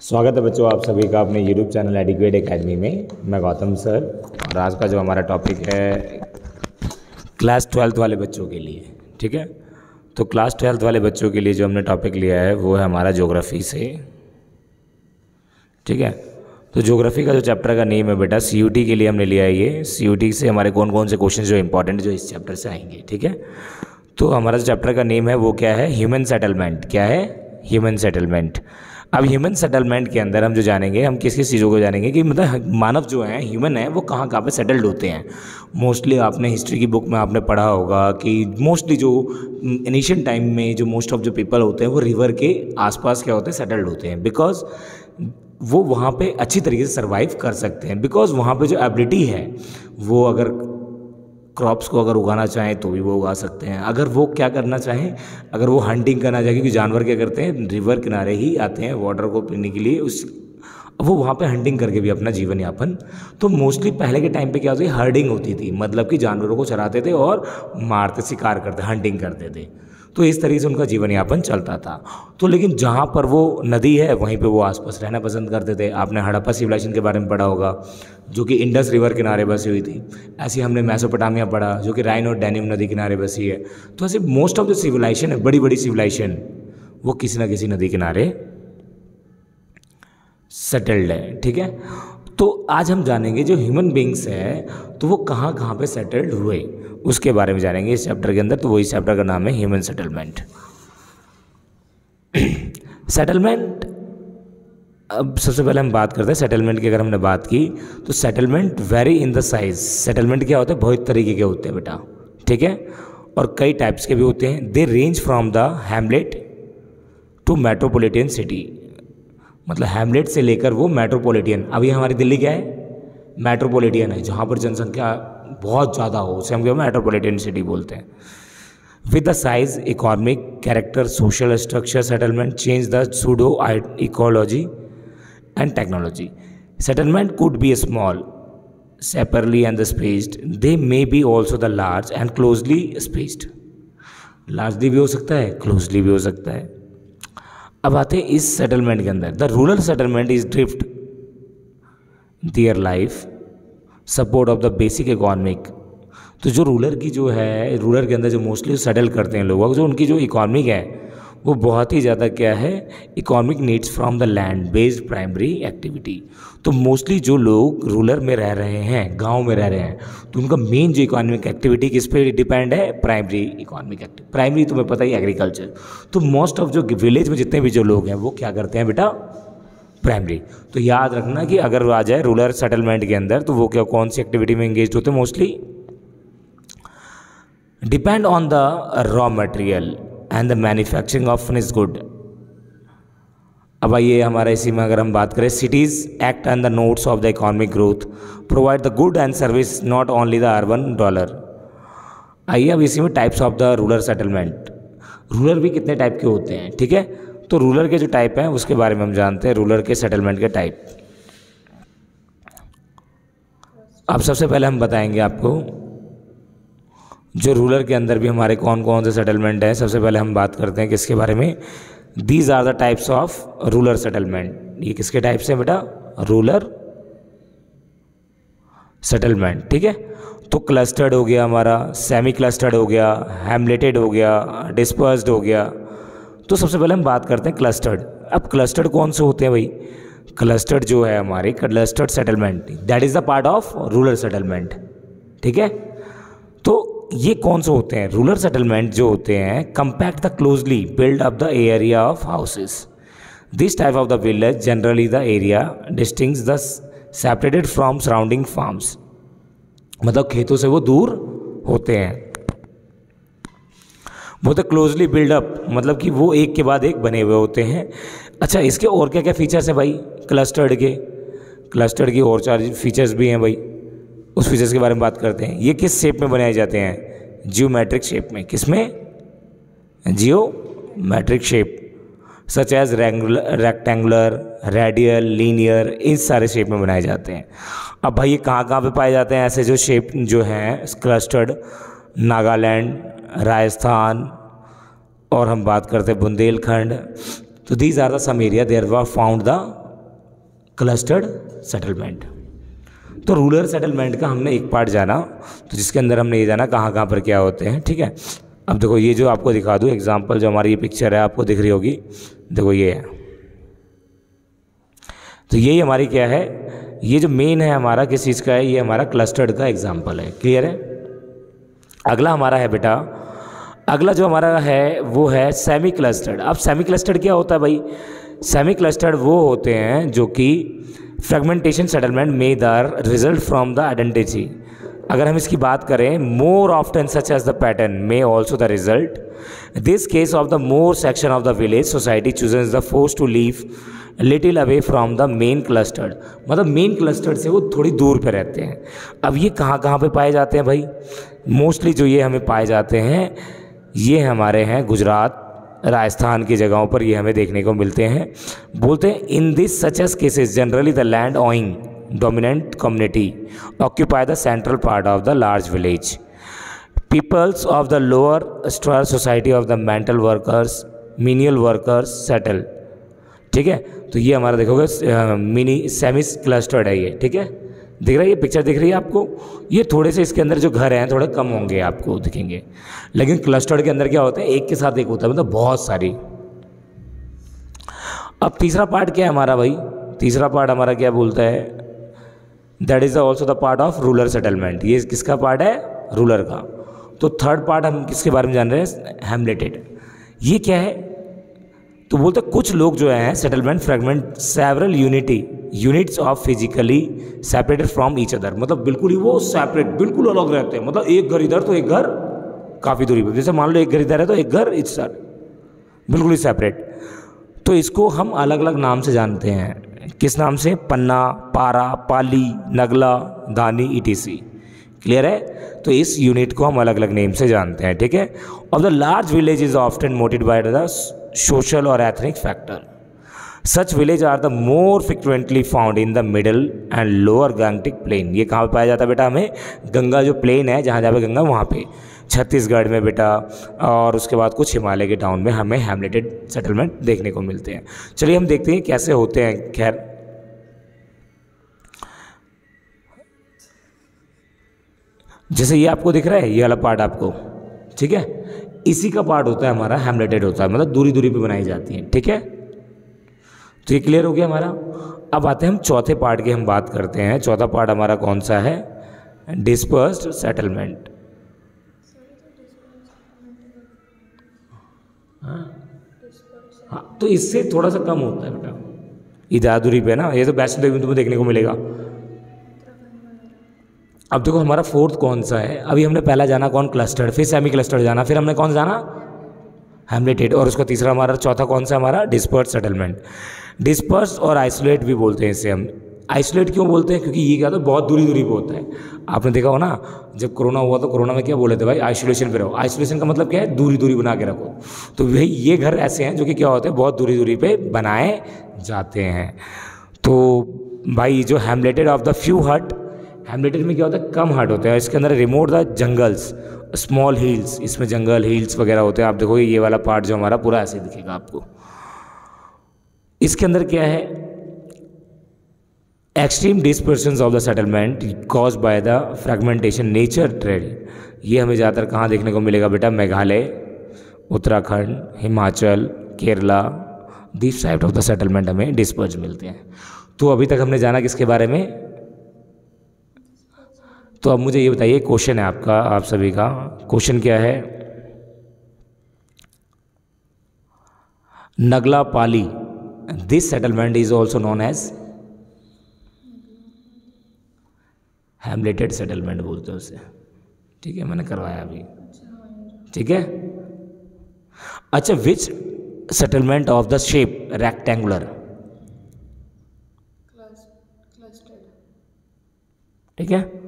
स्वागत है बच्चों आप सभी का अपने यूट्यूब चैनल एडिक्वेट एकेडमी में। मैं गौतम सर, और आज का जो हमारा टॉपिक है क्लास ट्वेल्थ वाले बच्चों के लिए, ठीक है? तो क्लास ट्वेल्थ वाले बच्चों के लिए जो हमने टॉपिक लिया है, वो है हमारा ज्योग्राफी से, ठीक है? तो ज्योग्राफी का जो चैप्टर का नेम है बेटा सी के लिए हमने लिया है ये। सी से हमारे कौन कौन से क्वेश्चन जो इंपॉर्टेंट जो इस चैप्टर से आएँगे, ठीक है? तो हमारा जो चैप्टर का नेम है, वो क्या है? ह्यूमन सेटलमेंट क्या है? ह्यूमन सेटलमेंट अब ह्यूमन सेटलमेंट के अंदर हम जो जानेंगे, हम किस किस चीज़ों को जानेंगे कि मतलब मानव जो है ह्यूमन है, वो कहाँ कहाँ पे सेटल्ड होते हैं। मोस्टली आपने हिस्ट्री की बुक में आपने पढ़ा होगा कि मोस्टली जो एनिशियन टाइम में जो मोस्ट ऑफ़ जो पीपल होते हैं, वो रिवर के आसपास क्या होते हैं सेटल्ड होते हैं। बिकॉज़ वो वहाँ पे अच्छी तरीके से सर्वाइव कर सकते हैं। बिकॉज़ वहाँ पे जो एबिलिटी है, वो अगर क्रॉप्स को अगर उगाना चाहें तो भी वो उगा सकते हैं। अगर वो क्या करना चाहें, अगर वो हंटिंग करना चाहें, क्योंकि जानवर क्या करते हैं रिवर किनारे ही आते हैं वाटर को पीने के लिए, उस, वो वहाँ पे हंटिंग करके भी अपना जीवन यापन। तो मोस्टली पहले के टाइम पे क्या होती हर्डिंग होती थी मतलब कि जानवरों को चराते थे और मारते, शिकार करते हंटिंग करते थे। तो इस तरीके से उनका जीवन यापन चलता था। तो लेकिन जहाँ पर वो नदी है, वहीं पे वो आसपास रहना पसंद करते थे। आपने हड़प्पा सिविलाइजेशन के बारे में पढ़ा होगा, जो कि इंडस रिवर किनारे बसी हुई थी। ऐसी हमने मैसोपोटामिया पढ़ा, जो कि राइन और डैनियम नदी किनारे बसी है। तो ऐसे मोस्ट ऑफ़ द सिविलाइजेशन है बड़ी बड़ी सिविलाइजेशन वो किसी न किसी नदी किनारे सेटल्ड है, ठीक है? तो आज हम जानेंगे जो ह्यूमन बींग्स है तो वो कहाँ कहाँ पे सेटल्ड हुए। उसके बारे में जानेंगे इस चैप्टर के अंदर तो वही चैप्टर का नाम है ह्यूमन सेटलमेंट सेटलमेंट अब सबसे पहले हम बात करते हैं सेटलमेंट की, अगर हमने बात की तो settlement very in the size settlement क्या होता है? बहुत तरीके के होते हैं बेटा, ठीक है? और कई टाइप्स के भी होते हैं. They range from the hamlet to metropolitan city मतलब हैमलेट से लेकर वो मेट्रोपोलिटियन अभी हमारी दिल्ली क्या है? मेट्रोपोलिटियन है, जहाँ पर जनसंख्या बहुत ज़्यादा हो, उसे हम क्या मेट्रोपोलिटन सिटी बोलते हैं। With the size economic character social structure settlement change the pseudo ecology and technology settlement could be small sparsely and spaced they may be also the large and closely spaced largely भी हो सकता है closely भी हो सकता है। अब आते हैं इस सेटलमेंट के अंदर। The rural settlement is drift their life support of the basic economic तो जो रूरल की जो है रूरल के अंदर जो मोस्टली सेटल करते हैं लोग, जो उनकी जो इकॉनमिक है, वो बहुत ही ज़्यादा क्या है economic needs from the land based primary activity तो मोस्टली जो लोग रूरल में रह रहे हैं, गाँव में रह रहे हैं तो उनका मेन जो इकोनॉमिक एक्टिविटी किस पे डिपेंड है? प्राइमरी इकोनॉमिक एक्टिविटी प्राइमरी तुम्हें पता ही एग्रीकल्चर तो मोस्ट ऑफ़ जो विलेज में जितने भी जो लोग हैं, वो क्या करते हैं बेटा? प्राइमरी तो याद रखना कि अगर वो आ जाए रूरल सेटलमेंट के अंदर तो वो क्या, कौन सी एक्टिविटी में इंगेज होते हैं? Mostly depend on the raw material and the manufacturing of finish good अब आइए हमारे इसी में अगर हम बात करें cities act and the notes of the economic growth provide the good and service not only the urban dollar आइए अब इसी में types of the rural settlement rural भी कितने टाइप के होते हैं, ठीक है? तो रूलर के जो टाइप हैं, उसके बारे में हम जानते हैं, रूलर के सेटलमेंट के टाइप अब सबसे पहले हम बताएँगे आपको, जो रूलर के अंदर भी हमारे कौन कौन से सेटलमेंट हैं, सबसे पहले हम बात करते हैं किसके बारे में। These are the types of rural settlement ये किसके टाइप से बेटा? रूलर सेटलमेंट ठीक है? तो क्लस्टर्ड हो गया हमारा सेमी क्लस्टर्ड हो गया हेमलेटेड हो गया डिस्पर्स्ड हो गया। तो सबसे पहले हम बात करते हैं क्लस्टर्ड अब क्लस्टर्ड कौन से होते हैं भाई? क्लस्टर्ड जो है हमारे clustered settlement that is the part of rural settlement ठीक है? तो ये कौन से होते हैं? रूरल सेटलमेंट जो होते हैं compact the closely build up the area of houses this type of the village generally the area distinct the separated from surrounding farms मतलब खेतों से वो दूर होते हैं। बहुत क्लोजली बिल्डअप मतलब कि वो एक के बाद एक बने हुए होते हैं। अच्छा इसके और क्या क्या फीचर्स हैं भाई? क्लस्टर्ड के क्लस्टर्ड की और चार फीचर्स भी हैं भाई। उस फीचर्स के बारे में बात करते हैं। ये किस शेप में बनाए जाते हैं? जियोमेट्रिक शेप में। किसमें geometric shape such as regular rectangular radial linear इन सारे शेप में बनाए जाते हैं। अब भाई ये कहाँ कहाँ पे पाए जाते हैं? ऐसे जो शेप जो हैं क्लस्टर्ड नागालैंड राजस्थान, और हम बात करते हैं बुंदेलखंड। तो these are the some area there were found the clustered settlement तो रूरल सेटलमेंट का हमने एक पार्ट जाना तो जिसके अंदर हमने ये जाना कहाँ कहाँ पर क्या होते हैं, ठीक है? अब देखो, ये जो आपको दिखा दूँ एग्ज़ाम्पल जो हमारी ये पिक्चर है, आपको दिख रही होगी, देखो ये है। तो यही हमारी क्या है, ये जो मेन है हमारा, किस चीज़ का है, ये हमारा क्लस्टर्ड का एग्ज़ाम्पल है क्लियर है? अगला हमारा है बेटा अगला जो हमारा है, वो है सेमी क्लस्टर्ड अब सेमी क्लस्टर्ड क्या होता है भाई? सेमी क्लस्टर्ड वो होते हैं जो कि fragmentation settlement may there result from the identity अगर हम इसकी बात करें more often such as the pattern may also the result this case of the more section of the village society chooses the force to leave little away from the main clustered मतलब main clustered से वो थोड़ी दूर पे रहते हैं। अब ये कहाँ कहाँ पे पाए जाते हैं भाई? मोस्टली जो ये हमें पाए जाते हैं ये हमारे हैं गुजरात, राजस्थान की जगहों पर ये हमें देखने को मिलते हैं। बोलते हैं, in this such as cases generally the land owing dominant community occupy the central part of the large village peoples of the lower star society of the mental workers menial workers settle ठीक है? तो ये हमारा देखोगे mini सेमिस clustered है ये, ठीक है? दिख रहा है? ये पिक्चर दिख रही है आपको? ये थोड़े से इसके अंदर जो घर हैं, थोड़े कम होंगे आपको, दिखेंगे। लेकिन क्लस्टर्ड के अंदर क्या होता है? एक के साथ एक होता है मतलब बहुत सारी। अब तीसरा पार्ट क्या है हमारा भाई? तीसरा पार्ट हमारा क्या बोलता है? That is also the part of rural settlement ये किसका पार्ट है? रूलर का। तो थर्ड पार्ट हम किसके बारे में जान रहे हैं? हेमलेटेड ये क्या है? तो बोलते कुछ लोग जो हैं settlement fragment several unity units of physically separated from each other मतलब बिल्कुल ही वो सेपरेट बिल्कुल अलग रहते हैं। मतलब एक घर इधर तो एक घर काफ़ी दूरी पर जैसे मान लो एक घर इधर है तो एक घर इस बिल्कुल ही सेपरेट तो इसको हम अलग अलग नाम से जानते हैं। किस नाम से? पन्ना, पारा, पाली, नगला, दानी, ईटीसी। क्लियर है? तो इस यूनिट को हम अलग अलग नेम से जानते हैं, ठीक है? और the large village is often motivated by the social और ethnic factor such village are the more frequently found in the middle and lower Gangetic plain ये कहाँ पे पाया जाता है बेटा हमें? गंगा जो प्लेन है, जहाँ जहाँ पे गंगा, वहाँ पे। छत्तीसगढ़ में बेटा, और उसके बाद कुछ हिमालय के टाउन में हमें हेमलेटेड सेटलमेंट देखने को मिलते हैं। चलिए हम देखते हैं कैसे होते हैं। खैर, जैसे ये आपको दिख रहा है, ये वाला पार्ट आपको, ठीक है? इसी का पार्ट होता है हमारा हेमलेटेड होता है मतलब दूरी दूरी पे बनाई जाती है, ठीक है? तो ये क्लियर हो गया हमारा। अब आते हैं हम चौथे पार्ट की हम बात करते हैं। चौथा पार्ट हमारा कौन सा है? डिस्पर्स्ड सेटलमेंट हाँ। हाँ तो इससे थोड़ा सा कम होता है बेटा। इधर दूरी पे ना? ये तो देवी में तुम्हें देखने को मिलेगा। अब देखो हमारा फोर्थ कौन सा है? अभी हमने पहला जाना कौन? क्लस्टर्ड फिर सेमी क्लस्टर्ड जाना। फिर हमने कौन जाना? हेमलेटेड और उसका तीसरा हमारा, चौथा कौन सा हमारा? डिस्पर्स सेटलमेंट डिस्पर्स और आइसोलेट भी बोलते हैं इसे हम। आइसोलेट क्यों बोलते हैं? क्योंकि ये क्या था बहुत दूरी दूरी पे होता है। आपने देखा हो ना, जब कोरोना हुआ तो कोरोना में क्या बोले थे भाई? आइसोलेशन पे रहो। आइसोलेशन का मतलब क्या है? दूरी दूरी बना के रखो। तो भाई ये घर ऐसे हैं जो कि क्या होते हैं? बहुत दूरी दूरी पे बनाए जाते हैं। तो भाई जो hamleted of the few hut hamleted में क्या होता है? कम हट होते हैं। इसके अंदर remote the jungles small hills इसमें जंगल हिल्स वगैरह होते हैं। आप देखो ये वाला पार्ट जो हमारा पूरा ऐसे दिखेगा आपको। इसके अंदर क्या है? Extreme dispersion of the settlement cause by the fragmentation nature trade ये हमें ज़्यादातर कहाँ देखने को मिलेगा बेटा? Meghalaya, Uttarakhand, Himachal, Kerala. Deep side of the settlement हमें डिस्पर्ज मिलते हैं। तो अभी तक हमने जाना किसके बारे में? तो अब मुझे ये बताइए क्वेश्चन है आपका आप सभी का। क्वेश्चन क्या है? Nagla pali. This settlement is also known as hamleted settlement बोलते हैं उसे। ठीक है मैंने करवाया अभी। ठीक है? अच्छा which settlement of the shape rectangular ठीक है?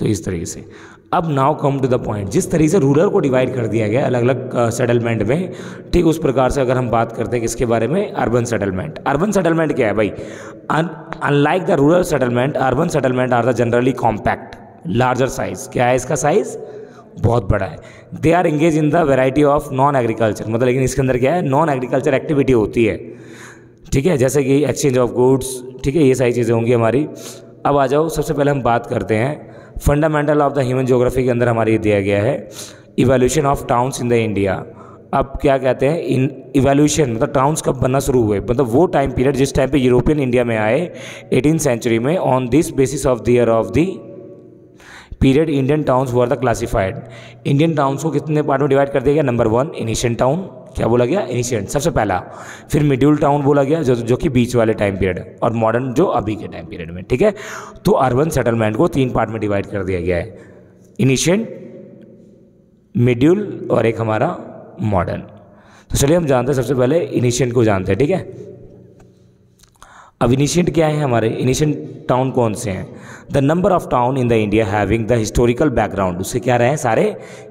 तो इस तरीके से। अब now come to the point जिस तरीके से रूरल को डिवाइड कर दिया गया अलग अलग सेटलमेंट में, ठीक उस प्रकार से अगर हम बात करते हैं किसके बारे में अर्बन सेटलमेंट अर्बन सेटलमेंट क्या है भाई? Unlike the rural settlement urban settlement are the generally compact larger size क्या है इसका साइज़ बहुत बड़ा है। They are engage in the variety of non agriculture मतलब लेकिन इसके अंदर क्या है? नॉन एग्रीकल्चर एक्टिविटी होती है। ठीक है? जैसे कि एक्सचेंज ऑफ़ गुड्स ठीक है? ये सारी चीज़ें होंगी हमारी। अब आ जाओ, सबसे पहले हम बात करते हैं fundamental of the human geography के अंदर हमारी दिया गया है evolution of towns in the India अब क्या कहते हैं? इन इवेल्यूशन मतलब टाउन्स कब बनना शुरू हुए? मतलब वो टाइम पीरियड जिस टाइम पे यूरोपियन इंडिया में आए एटीन सेंचुरी में on this basis of the year of the period Indian towns were the classified Indian towns को कितने पार्ट में डिवाइड कर दिया गया? नंबर वन इनिशियन टाउन क्या बोला गया? एनिशियंट सबसे पहला। फिर मिड्यूल टाउन बोला गया, जो जो कि बीच वाले टाइम पीरियड और मॉडर्न जो अभी के टाइम पीरियड में, ठीक है? तो अर्बन सेटलमेंट को तीन पार्ट में डिवाइड कर दिया गया है। इनिशियंट मिड्यूल और एक हमारा मॉडर्न तो चलिए हम जानते हैं, सबसे पहले इनिशियंट को जानते हैं, ठीक है? अब इनिशियंट क्या है हमारे? इनिशियंट टाउन कौन से हैं? The number of town in the India having the historical background उससे क्या रहे हैं सारे?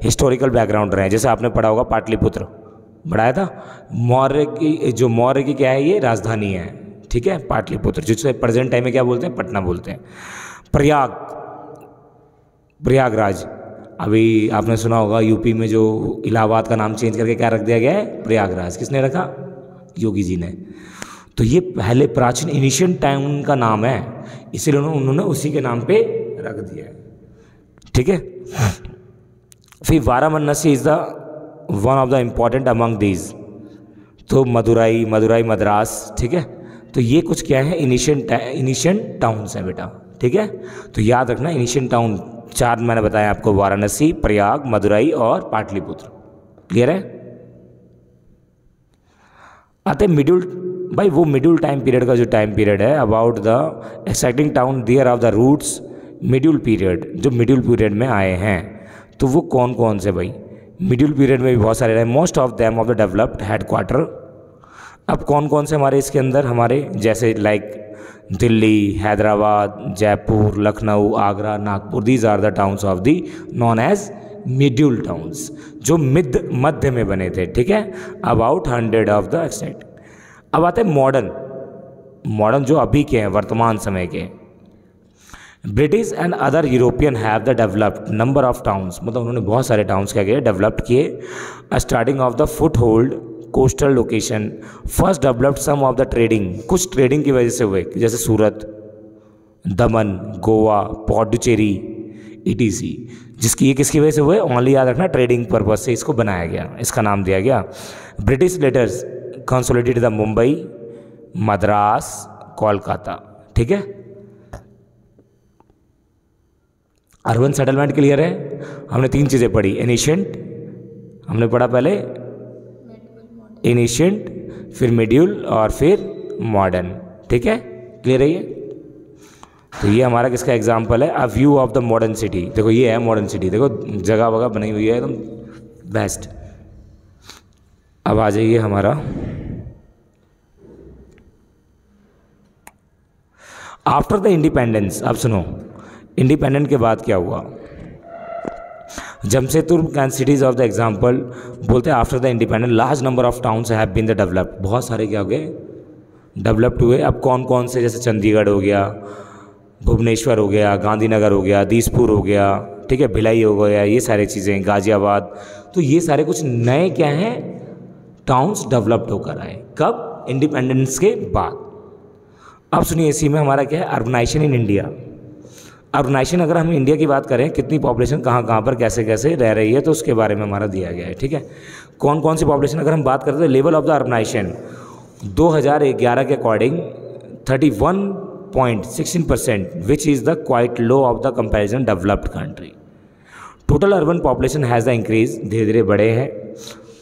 हिस्टोरिकल बैकग्राउंड रहे हैं। जैसे आपने पढ़ा होगा पाटलिपुत्र। बढ़ाया था। मौर्य की, जो मौर्य की क्या है ये? राजधानी है। ठीक है? पाटलिपुत्र जिससे प्रेजेंट टाइम में क्या बोलते हैं? पटना बोलते हैं। प्रयाग, प्रयागराज। अभी आपने सुना होगा यूपी में जो इलाहाबाद का नाम चेंज करके क्या रख दिया गया है? प्रयागराज। किसने रखा? योगी जी ने। तो ये पहले प्राचीन इनिशियन टाइम का नाम है। इसीलिए उन्होंने उसी के नाम पे रख दिया है। ठीक है? फिर Varanasi is the one of the important among these तो मदुराई मदुराई मद्रास, ठीक है? तो ये कुछ क्या है? इनिशियन इनिशियन टाउन्स हैं बेटा, ठीक है? तो याद रखना इनिशियन टाउन चार मैंने बताया आपको, वाराणसी, प्रयाग, मदुराई और पाटलिपुत्र। क्लियर है? आते मिडिल भाई वो मिडिल टाइम पीरियड का जो टाइम पीरियड है about the exciting town there of the roots middle period जो मिडिल पीरियड में आए हैं तो वो कौन कौन से भाई? मिडिल पीरियड में भी बहुत सारे रहे। Most of them of the developed head quarter अब कौन कौन से हमारे इसके अंदर हमारे, जैसे like Delhi, Hyderabad, Jaipur, Lucknow, Agra, Nagpur these are the towns of the known as medieval towns जो मिद मध्य में बने थे, ठीक है? About hundred of the extent अब आते हैं मॉडर्न मॉडर्न जो अभी के हैं, वर्तमान समय के। British and other European have the developed number of towns मतलब उन्होंने बहुत सारे टाउन्स क्या किए? डेवलप्ड किए. Starting of the foot hold coastal location first developed some of the trading कुछ ट्रेडिंग की वजह से हुए. जैसे सूरत, दमन, गोवा, पौडुचेरी ईटीसी जिसकी ये किसकी वजह से हुए? ओनली याद रखना ट्रेडिंग पर्पज से इसको बनाया गया. इसका नाम दिया गया. British later consolidated the Mumbai Madras Kolkata ठीक है? अर्बन सेटलमेंट क्लियर है हमने तीन चीज़ें पढ़ी इनिशियंट हमने पढ़ा पहले इनिशियंट फिर मिड्यूल और फिर मॉडर्न ठीक है? क्लियर है ये? तो ये हमारा किसका एग्ज़ाम्पल है? A view of the modern city देखो, ये है मॉडर्न सिटी देखो, जगह वगह बनी हुई है एकदम बेस्ट अब आ जाइए हमारा। आफ्टर द इंडिपेंडेंस अब सुनो। इंडिपेंडेंट के बाद क्या हुआ? Jamshedpur can cities of the example बोलते हैं after the independent large number of towns have been the developed बहुत सारे क्या हो गए? डेवलप्ड हुए। अब कौन कौन से, जैसे चंडीगढ़ हो गया, भुवनेश्वर हो गया, गांधीनगर हो गया, दीसपुर हो गया, ठीक है, भिलाई हो गया, ये सारी चीज़ें, गाज़ियाबाद। तो ये सारे कुछ नए क्या हैं? टाउन्स डेवलप्ड होकर आए। कब? इंडिपेंडेंस के बाद। अब सुनिए, इसी में हमारा क्या है? अर्बनाइजेशन इन इंडिया अर्बनाइजेशन अगर हम इंडिया की बात करें, कितनी पॉपुलेशन कहाँ कहाँ पर, कैसे कैसे रह रही है तो उसके बारे में हमारा दिया गया है, ठीक है? कौन कौन सी पॉपुलेशन अगर हम बात करते हैं लेवल ऑफ़ द अर्बनाइजेशन 2011 के according 31.16 percent which is the quite low of the comparison developed country total urban population has the increase धीरे धीरे बढ़े हैं।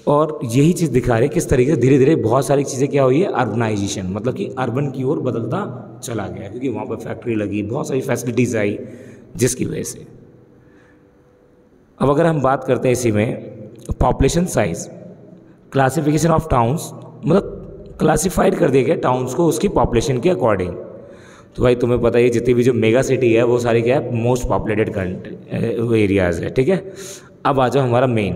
और यही चीज़ दिखा रही है किस तरीके से धीरे धीरे बहुत सारी चीज़ें क्या हुई है? अर्बनाइजेशन मतलब कि अर्बन की ओर बदलता चला गया क्योंकि वहाँ पर फैक्ट्री लगी, बहुत सारी फैसिलिटीज़ आई, जिसकी वजह से। अब अगर हम बात करते हैं इसी में population size classification of towns मतलब क्लासिफाइड कर दिया गया टाउन्स को उसकी पॉपुलेशन के अकॉर्डिंग तो भाई तुम्हें पता है जितनी भी जो मेगा सिटी है, वो सारी क्या है मोस्ट पॉपुलेटेड एरियाज़ है, ठीक है? अब आ जाओ हमारा मेन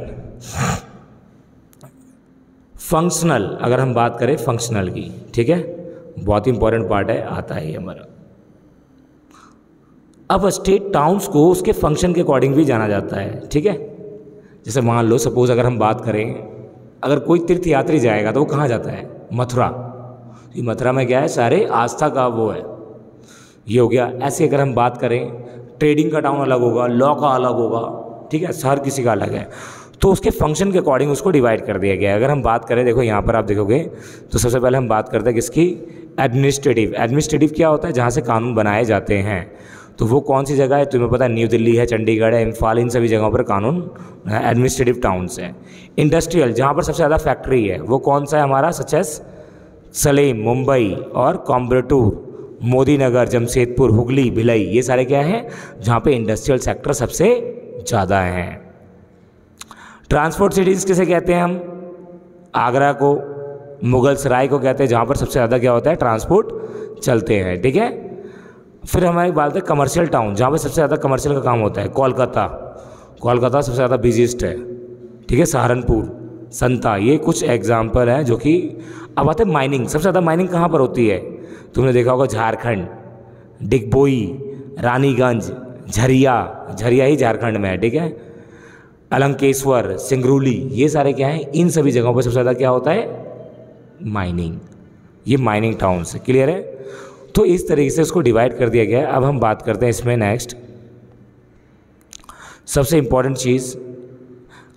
फंक्शनल अगर हम बात करें फंक्शनल की, ठीक है? बहुत ही इंपॉर्टेंट पार्ट है, आता है ये हमारा। अब स्टेट टाउन्स को उसके फ़ंक्शन के अकॉर्डिंग भी जाना जाता है, ठीक है? जैसे मान लो सपोज़ अगर हम बात करें, अगर कोई तीर्थ यात्री जाएगा तो वो कहाँ जाता है? मथुरा। ये मथुरा में क्या है? सारे आस्था का वो है। ये हो गया। ऐसे अगर हम बात करें ट्रेडिंग का टाउन अलग होगा लॉ का अलग होगा, ठीक है? हर किसी का अलग है। तो उसके फ़ंक्शन के अकॉर्डिंग उसको डिवाइड कर दिया गया अगर हम बात करें, देखो यहाँ पर आप देखोगे तो सबसे पहले हम बात करते हैं किसकी? एडमिनिस्ट्रेटिव एडमिनिस्ट्रेटिव क्या होता है? जहाँ से कानून बनाए जाते हैं। तो वो कौन सी जगह है? तुम्हें पता है न्यू दिल्ली है चंडीगढ़ है इम्फाल इन सभी जगहों पर कानून एडमिनिस्ट्रेटिव टाउन्स है। इंडस्ट्रियल जहाँ पर सबसे ज़्यादा फैक्ट्री है, वो कौन सा है हमारा? सच एस सलेम मुंबई और कॉम्बरटूर मोदी नगर जमशेदपुर हुगली भिलई ये सारे क्या हैं? जहाँ पे इंडस्ट्रियल सेक्टर सबसे ज़्यादा हैं। ट्रांसपोर्ट सिटीज़ किसे कहते हैं हम? आगरा को, मुगल सराय को कहते हैं, जहाँ पर सबसे ज़्यादा क्या होता है? ट्रांसपोर्ट चलते हैं, ठीक है? फिर हमारी बात है कमर्शियल टाउन जहाँ पर सबसे ज़्यादा कमर्शियल का काम होता है, कोलकाता। कोलकाता सबसे ज़्यादा बिजिएस्ट है, ठीक है? सहारनपुर, संता, ये कुछ एग्ज़ाम्पल हैं जो कि, अब आते हैं माइनिंग सबसे ज़्यादा माइनिंग कहाँ पर होती है? तुमने देखा होगा झारखंड, डिगबोई, रानीगंज, झरिया झरिया ही झारखंड में है, ठीक है? अलंकेश्वर, सिंगरूली, ये सारे क्या हैं? इन सभी जगहों पर सबसे ज़्यादा क्या होता है? माइनिंग ये माइनिंग टाउन्स क्लियर है? तो इस तरीके से उसको डिवाइड कर दिया गया है। अब हम बात करते हैं इसमें नेक्स्ट सबसे इंपॉर्टेंट चीज़,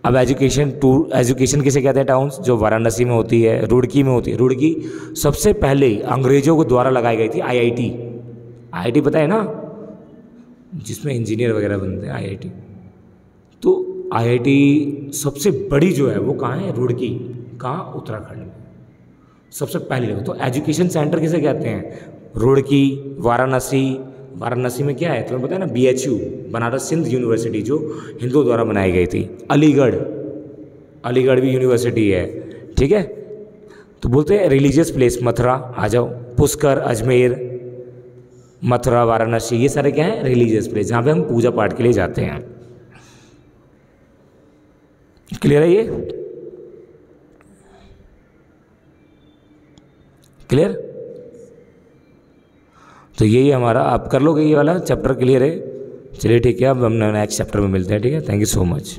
अब एजुकेशन टूर एजुकेशन किसे कहते हैं टाउन्स जो वाराणसी में होती है, रुड़की में होती है। रुड़की सबसे पहले अंग्रेज़ों को द्वारा लगाई गई थी आईआईटी आईआईटी पता है ना? जिसमें इंजीनियर वगैरह बनते हैं आईआईटी तो आईआईटी सबसे बड़ी जो है वो कहाँ है? रुड़की कहाँ उत्तराखंड में। सबसे पहली जगह तो एजुकेशन सेंटर किसे कहते हैं? रुड़की, वाराणसी। वाराणसी में क्या है? तुम्हें तो पता है ना B H U Banaras Sindh university जो हिंदुओं द्वारा बनाई गई थी। अलीगढ़। अलीगढ़ भी यूनिवर्सिटी है, ठीक है? तो बोलते हैं रिलीजियस प्लेस मथुरा। आ जाओ। पुष्कर, अजमेर, मथुरा, वाराणसी, ये सारे क्या है? रिलीजियस प्लेस जहाँ पे हम पूजा पाठ के लिए जाते हैं। क्लियर है ये क्लियर तो यही हमारा, आप कर लोगे ये वाला चैप्टर क्लियर है? चलिए ठीक है, अब हम नेक्स्ट चैप्टर में मिलते हैं, ठीक है? Thank you so much